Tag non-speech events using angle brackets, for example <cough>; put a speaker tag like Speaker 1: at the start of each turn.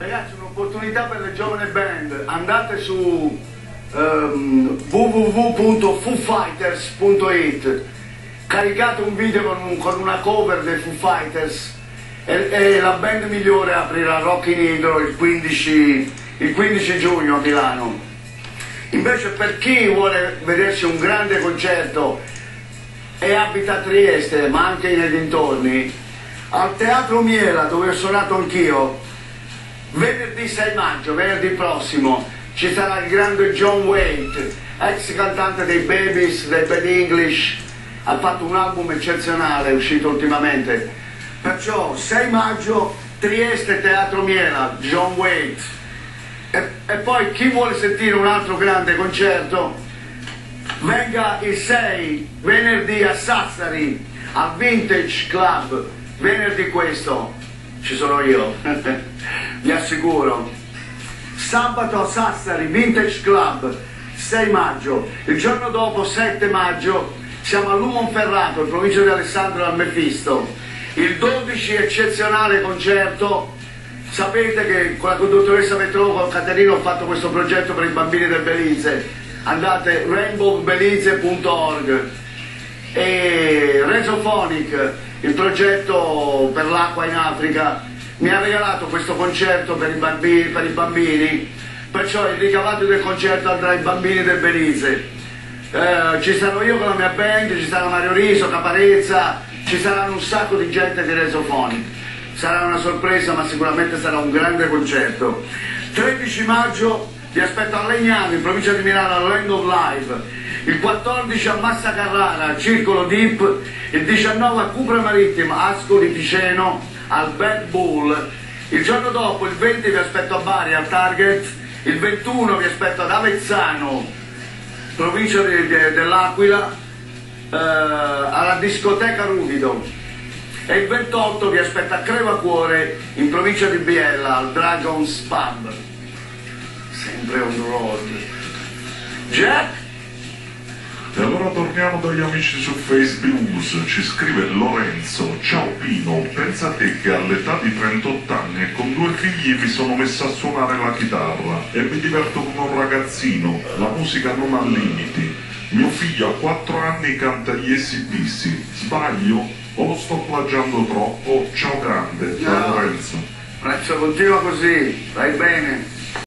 Speaker 1: Ragazzi, un'opportunità per le giovani band. Andate su um, www.foofighters.it caricate un video con, un, con, una cover dei Foo Fighters e, e, la band migliore aprirà Rock in Hydro il 15, il 15 giugno a Milano. Invece per chi vuole vedersi un grande concerto e abita a Trieste ma anche nei dintorni, al Teatro Miela dove ho suonato anch'io, venerdì 6 maggio, venerdì prossimo, ci sarà il grande John Waite, ex cantante dei Babies, dei Bad English, ha fatto un album eccezionale, uscito ultimamente. Perciò 6 maggio, Trieste Teatro Miela, John Waite. E, e poi chi vuole sentire un altro grande concerto, venga il 6 venerdì a Sassari al Vintage Club venerdì questo ci sono io. <laughs> Vi assicuro. Sabato a Sassari Vintage Club 6 maggio. Il giorno dopo 7 maggio siamo a Lumonferrato in provincia di Alessandro al Mefisto il 12 eccezionale concerto. Sapete che con la conduttoressa Metro con Caterino ho fatto questo progetto per i bambini del Belize. Andate rainbowbelize.org e Resophonic, il progetto per l'acqua in Africa, mi ha regalato questo concerto per i bambini, per i bambini perciò il ricavato del concerto andrà ai bambini del Belize. Eh, ci sarò io con la mia band, ci sarà Mario Riso, Caparezza, ci saranno un sacco di gente di Resophonic. Sarà una sorpresa ma sicuramente sarà un grande concerto. 13 maggio vi aspetto a Legnano, in provincia di Milano, al Land of Life. Il 14 a Massa Carrara, Circolo Deep. Il 19 a Cupra Marittima, Ascoli Piceno, al Bad Bull. Il giorno dopo, il 20 vi aspetto a Bari, al Target. Il 21 vi aspetto ad Avezzano, provincia de, de, dell'Aquila, eh, alla discoteca Ruvido. E il 28 vi aspetto a Crevacuore, in provincia di Biella, al Dragons Pub sempre on road. Jack?
Speaker 2: Allora torniamo dagli amici su Facebook, ci scrive Lorenzo, ciao Pino, pensa a te che all'età di 38 anni e con due figli mi sono messa a suonare la chitarra e mi diverto come un ragazzino, la musica non ha limiti. Mio figlio a 4 anni canta gli ACDC, sbaglio? O lo sto plagiando troppo? Ciao grande,
Speaker 1: no.
Speaker 2: Lorenzo.
Speaker 1: Lorenzo, continua così, vai bene.